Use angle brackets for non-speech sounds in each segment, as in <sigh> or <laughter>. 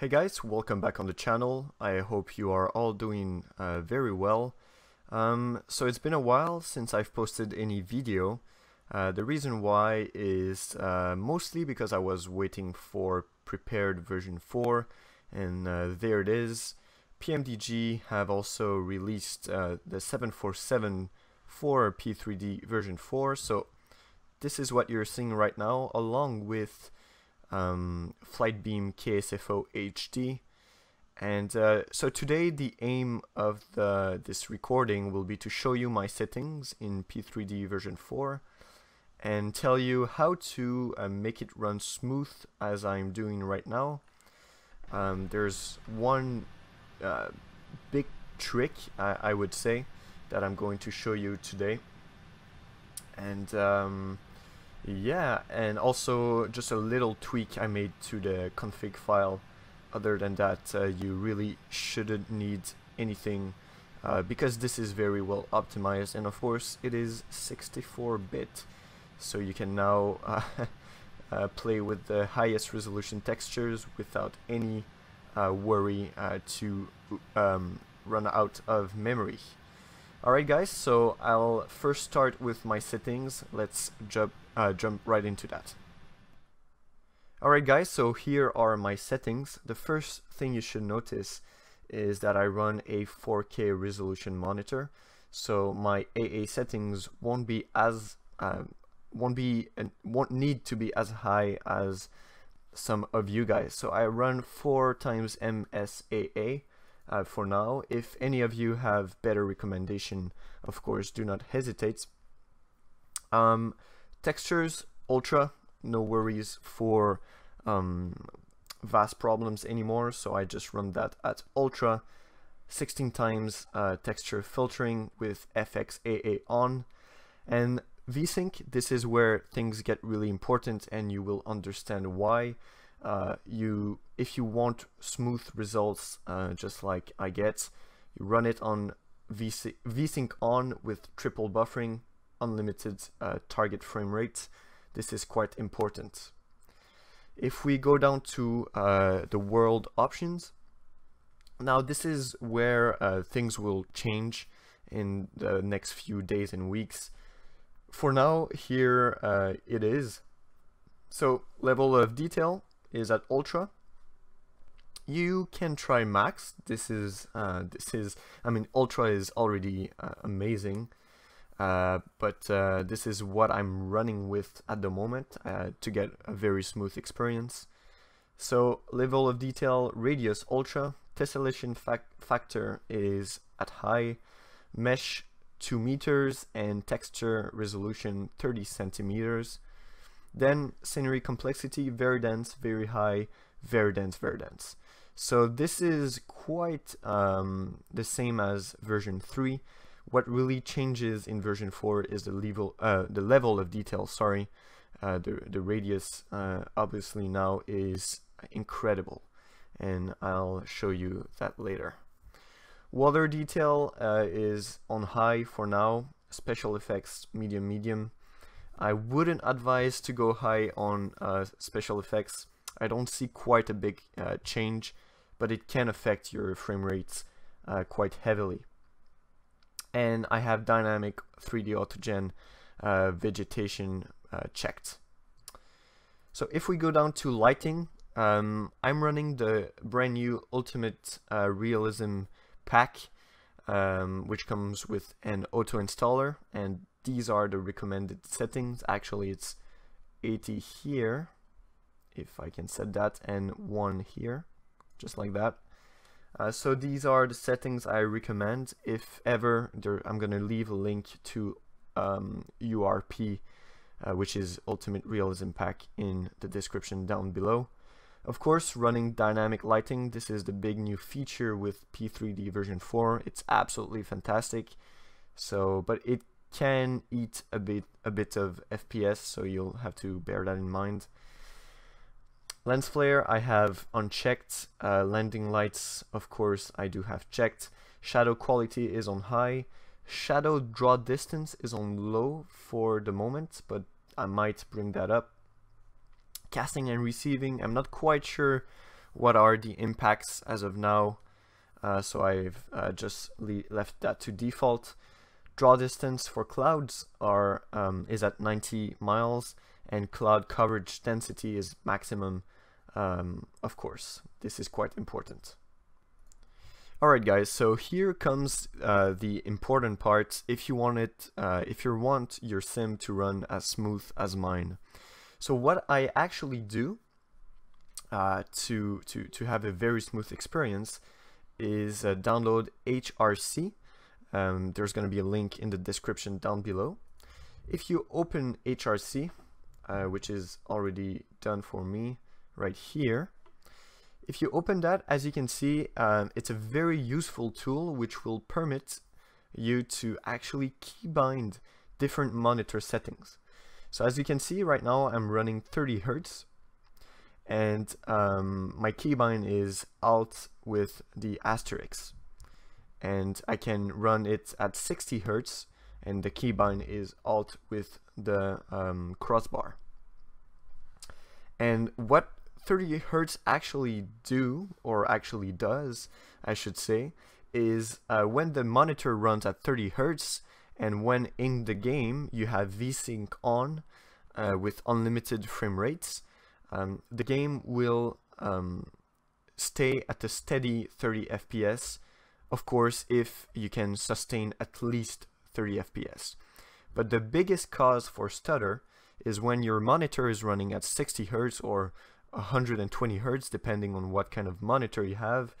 Hey guys, welcome back on the channel. I hope you are all doing uh, very well. Um, so it's been a while since I've posted any video. Uh, the reason why is uh, mostly because I was waiting for Prepar3D version 4 and uh, there it is. PMDG have also released uh, the 747 for P3D version 4 so this is what you're seeing right now along with um, Flightbeam KSFO HD. And uh, so today the aim of the, this recording will be to show you my settings in P3D version 4 and tell you how to uh, make it run smooth as I'm doing right now. Um, there's one uh, big trick I, I, would say that I'm going to show you today and um, yeah, and also just a little tweak I made to the config file. Other than that, uh, you really shouldn't need anything uh, because this is very well optimized and of course it is 64-bit so you can now <laughs> uh, play with the highest resolution textures without any uh, worry uh, to um, run out of memory. Alright guys, so I'll first start with my settings. Let's jump uh, jump right into that. Alright guys, so here are my settings. The first thing you should notice is that I run a 4K resolution monitor. So my AA settings won't be as um, won't be and won't need to be as high as some of you guys. So I run 4 times MSAA uh, for now. If any of you have better recommendation, of course, do not hesitate. Um, Textures, Ultra, no worries for um, VAS problems anymore, so I just run that at Ultra. 16 times uh, texture filtering with FXAA on. And VSync, this is where things get really important and you will understand why. Uh, you, if you want smooth results, uh, just like I get, you run it on VSync, VSync on with triple buffering unlimited uh, target frame rate. This is quite important. If we go down to uh, the world options, now this is where uh, things will change in the next few days and weeks. For now, here uh, it is. So level of detail is at ultra. You can try max. This is uh, this is I mean ultra is already uh, amazing. Uh, but uh, this is what I'm running with at the moment uh, to get a very smooth experience. So level of detail, radius ultra, tessellation fac factor is at high, mesh 2 meters and texture resolution 30 centimeters. Then scenery complexity, very dense, very high, very dense, very dense. So this is quite um, the same as version 3 what really changes in version 4 is the level, uh, the level of detail, sorry. Uh, the, the radius uh, obviously now is incredible and I'll show you that later. Water detail uh, is on high for now, special effects medium medium. I wouldn't advise to go high on uh, special effects. I don't see quite a big uh, change, but it can affect your frame rates quite heavily and I have dynamic 3D autogen uh, vegetation uh, checked. So if we go down to lighting, um, I'm running the brand new Ultimate uh, Realism pack, um, which comes with an auto installer, and these are the recommended settings. Actually, it's 80 here, if I can set that, and one here, just like that. Uh, so these are the settings I recommend. If ever, there, I'm going to leave a link to um, URP, uh, which is Ultimate Realism Pack in the description down below. Of course, running dynamic lighting, this is the big new feature with P3D version 4. It's absolutely fantastic. So, but it can eat a bit a bit of FPS, so you'll have to bear that in mind. Lens flare I have unchecked. Uh, landing lights, of course, I do have checked. Shadow quality is on high. Shadow draw distance is on low for the moment, but I might bring that up. Casting and receiving, I'm not quite sure what are the impacts as of now. Uh, so I've uh, just left that to default. Draw distance for clouds are um, is at 90 miles and cloud coverage density is maximum um, of course this is quite important. Alright guys, so here comes uh, the important part if you want it, uh, if you want your sim to run as smooth as mine. So what I actually do uh, to, to, to have a very smooth experience is uh, download HRC. Um, there's going to be a link in the description down below. If you open HRC, uh, which is already done for me right here, if you open that, as you can see, um, it's a very useful tool which will permit you to actually keybind different monitor settings. So as you can see right now, I'm running 30 Hertz and um, my keybind is Alt with the asterisk and I can run it at 60 Hertz and the keybind is Alt with the um, crossbar. And what 30 hertz actually do, or actually does, I should say, is uh, when the monitor runs at 30 hertz and when in the game you have VSync on uh, with unlimited frame rates, um, the game will um, stay at a steady 30 FPS, of course if you can sustain at least 30 FPS. But the biggest cause for stutter is when your monitor is running at 60 hertz or 120 hertz depending on what kind of monitor you have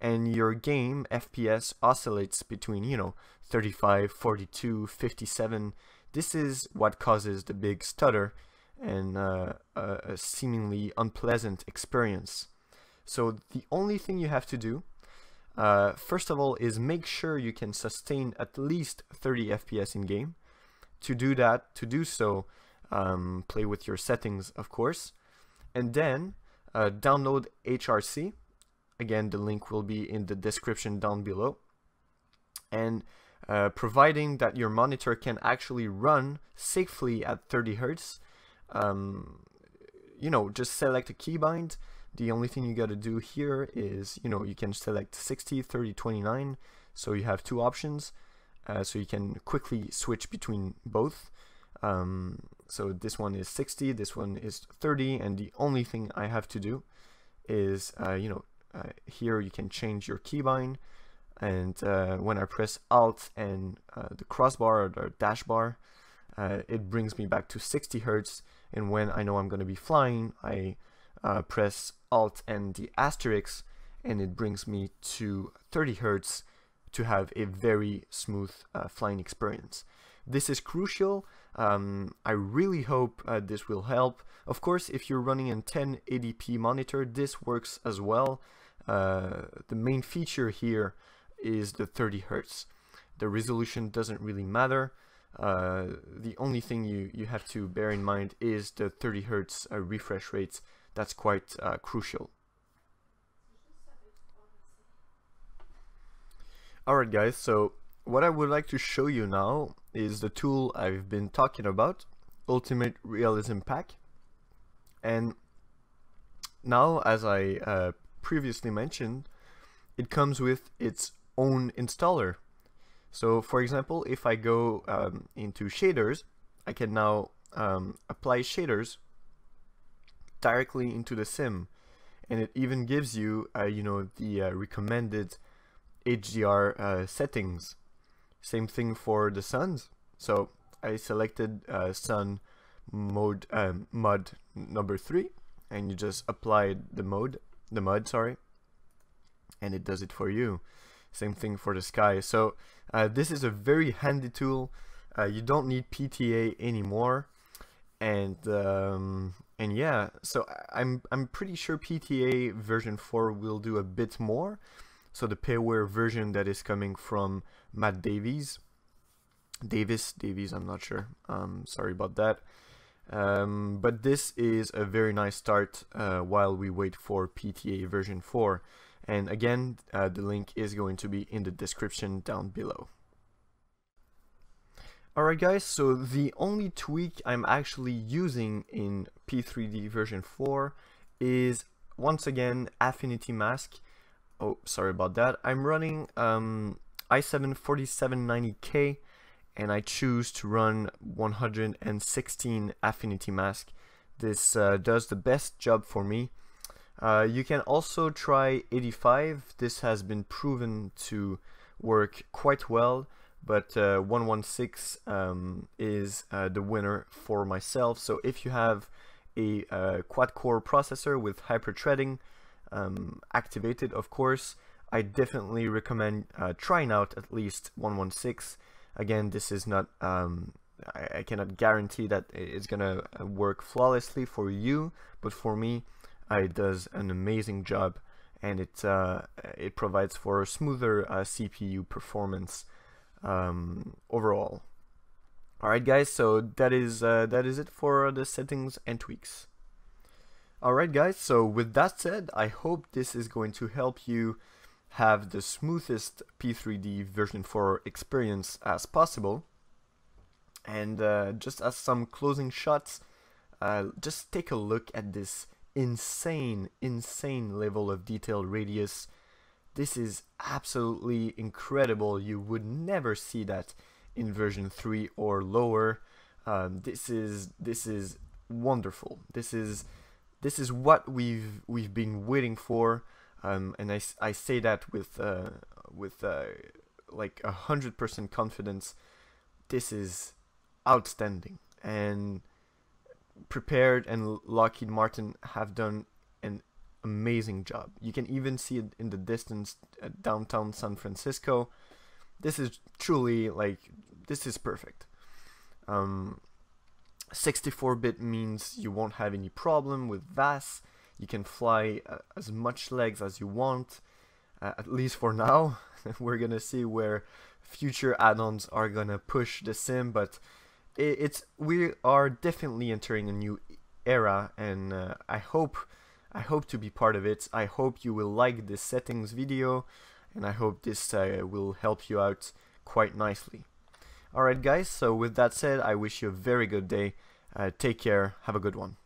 and your game FPS oscillates between you know 35 42 57 this is what causes the big stutter and uh, a, seemingly unpleasant experience. So the only thing you have to do uh, first of all is make sure you can sustain at least 30 FPS in game to do that to do so um, play with your settings of course and then uh, download HRC again the link will be in the description down below. And uh, providing that your monitor can actually run safely at 30 Hertz um, you know just select a keybind the only thing you got to do here is you know you can select 60 30 29 so you have two options. Uh, so you can quickly switch between both. Um, so this one is 60, this one is 30, and the only thing I have to do is, uh, you know, uh, here you can change your keybind, and uh, when I press Alt and uh, the crossbar or the dash bar, uh, it brings me back to 60 Hertz, and when I know I'm going to be flying, I uh, press Alt and the asterisk, and it brings me to 30 Hertz to have a very smooth flying experience. This is crucial um, I really hope uh, this will help. Of course, if you're running a 1080p monitor, this works as well. Uh, the main feature here is the 30 Hertz. The resolution doesn't really matter. Uh, the only thing you, you have to bear in mind is the 30 Hertz uh, refresh rates. That's quite uh, crucial. Alright guys, so what I would like to show you now is the tool I've been talking about, Ultimate Realism Pack. And now, as I uh, previously mentioned, it comes with its own installer. So for example, if I go um, into shaders, I can now um, apply shaders directly into the sim. And it even gives you, uh, you know, the uh, recommended HDR uh, settings same thing for the suns. So I selected uh, sun mode um, mud number three, and you just apply the mode, the mud, sorry, and it does it for you. Same thing for the sky. So uh, this is a very handy tool. Uh, you don't need PTA anymore, and um, and yeah. So I'm I'm pretty sure PTA version four will do a bit more. So the payware version that is coming from Matt Davies. Davis, Davies, I'm not sure. Um, sorry about that. Um, but this is a very nice start uh, while we wait for PTA version 4. And again, uh, the link is going to be in the description down below. Alright guys, so the only tweak I'm actually using in P3D version 4 is once again, Affinity Mask. Oh, sorry about that. I'm running um, i7 4790K and I choose to run 116 Affinity Mask. This uh, does the best job for me. Uh, you can also try 85. This has been proven to work quite well, but uh, 116 um, is uh, the winner for myself. So if you have a uh, quad-core processor with hyper-threading um, activated, of course, I definitely recommend uh, trying out at least 116. Again, this is not, um, I, I, cannot guarantee that it's gonna uh, work flawlessly for you, but for me, it does an amazing job and it uh, it provides for smoother uh, CPU performance um, overall. Alright guys, so that is uh, that is it for the settings and tweaks. Alright guys, so with that said, I hope this is going to help you have the smoothest P3D version 4 experience as possible. And uh, just as some closing shots, uh, just take a look at this insane, insane level of detail radius. This is absolutely incredible. You would never see that in version 3 or lower. Um, this is this is wonderful. This is this is what we've we've been waiting for, um, and I, I say that with uh, with uh, like a hundred percent confidence. This is outstanding, and Prepar3D and Lockheed Martin have done an amazing job. You can even see it in the distance at downtown San Francisco. This is truly like this is perfect. 64-bit um, means you won't have any problem with VAS. You can fly uh, as much legs as you want, uh, at least for now. <laughs> We're gonna see where future add-ons are gonna push the sim, but it, it's we are definitely entering a new era, and uh, I hope I hope to be part of it. I hope you will like this settings video, and I hope this uh, will help you out quite nicely. Alright guys, so with that said, I wish you a very good day. Uh, take care, have a good one.